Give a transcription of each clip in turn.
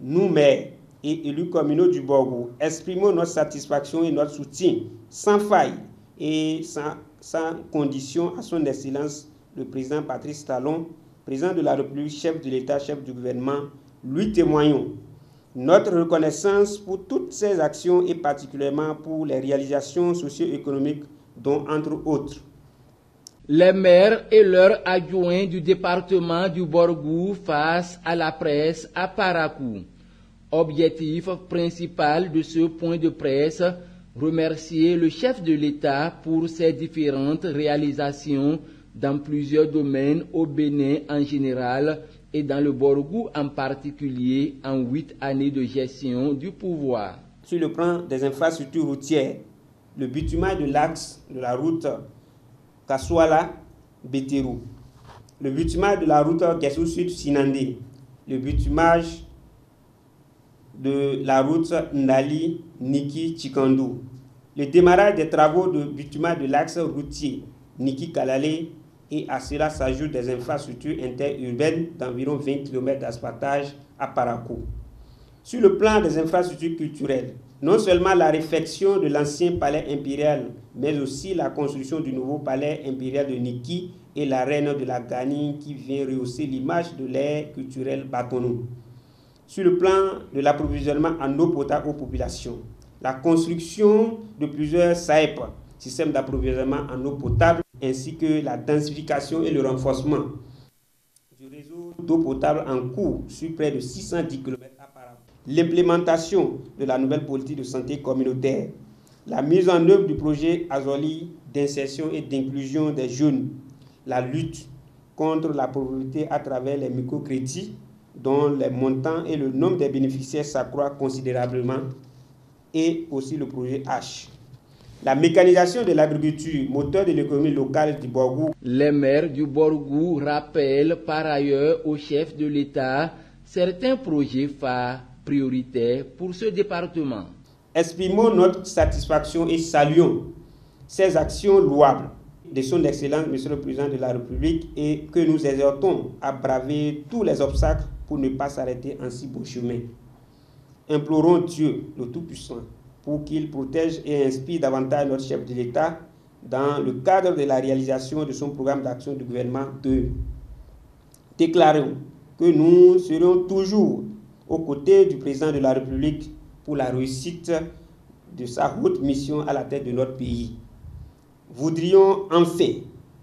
nous, maires et élus communaux du Borgo, exprimons notre satisfaction et notre soutien sans faille et sans, sans condition à son Excellence le président Patrice Talon, président de la République, chef de l'État, chef du gouvernement, lui témoignons. Notre reconnaissance pour toutes ces actions et particulièrement pour les réalisations socio-économiques dont entre autres les maires et leurs adjoints du département du Borgou face à la presse à Parakou. Objectif principal de ce point de presse, remercier le chef de l'État pour ses différentes réalisations dans plusieurs domaines au Bénin en général et dans le Borgou en particulier en huit années de gestion du pouvoir. Sur le plan des infrastructures routières, le bitumage de l'axe de la route Kaswala, Beterou. Le bitumage de la route Kessou Sud Sinandé. Le bitumage de la route Ndali Niki Chikandou. Le démarrage des travaux de bitumage de l'axe routier Niki Kalale et à cela s'ajoutent des infrastructures interurbaines d'environ 20 km d'asphaltage à Parakou. Sur le plan des infrastructures culturelles, non seulement la réfection de l'ancien palais impérial, mais aussi la construction du nouveau palais impérial de Niki et la reine de la Gani qui vient rehausser l'image de l'ère culturelle Batonou. Sur le plan de l'approvisionnement en eau potable aux populations, la construction de plusieurs SAEP, systèmes d'approvisionnement en eau potable, ainsi que la densification et le renforcement du réseau d'eau potable en cours sur près de 610 km l'implémentation de la nouvelle politique de santé communautaire, la mise en œuvre du projet Azoli d'insertion et d'inclusion des jeunes, la lutte contre la pauvreté à travers les microcrédits dont les montants et le nombre des bénéficiaires s'accroît considérablement et aussi le projet H. La mécanisation de l'agriculture, moteur de l'économie locale du Borgou. Les maires du Borgou rappellent par ailleurs au chef de l'État certains projets phares pour ce département. Exprimons notre satisfaction et saluons ces actions louables de son Excellence, Monsieur le Président de la République, et que nous exhortons à braver tous les obstacles pour ne pas s'arrêter en si beau chemin. Implorons Dieu, le Tout-Puissant, pour qu'il protège et inspire davantage notre chef de l'État dans le cadre de la réalisation de son programme d'action du gouvernement de déclarons que nous serons toujours aux côtés du président de la République pour la réussite de sa haute mission à la tête de notre pays. Voudrions enfin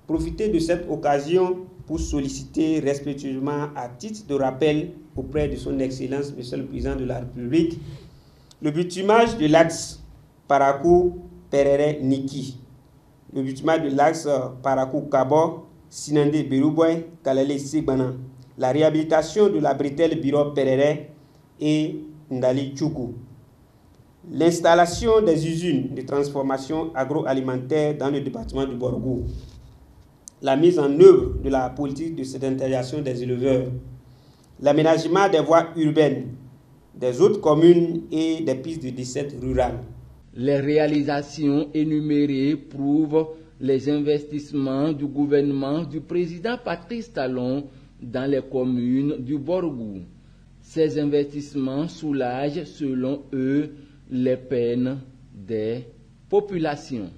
profiter de cette occasion pour solliciter respectueusement à titre de rappel auprès de son Excellence, Monsieur le Président de la République, le bitumage de l'axe Parakou-Perere-Niki, le bitumage de l'axe Parakou-Kabo, Sinandé-Berouboy, Kalele-Sigbana, la réhabilitation de la bretelle Biro-Perere et Ndali Tchoukou. L'installation des usines de transformation agroalimentaire dans le département du Borgou. La mise en œuvre de la politique de sédentarisation des éleveurs. L'aménagement des voies urbaines des autres communes et des pistes de décès rurales. Les réalisations énumérées prouvent les investissements du gouvernement du président Patrice Talon dans les communes du Borgou. Ces investissements soulagent, selon eux, les peines des populations.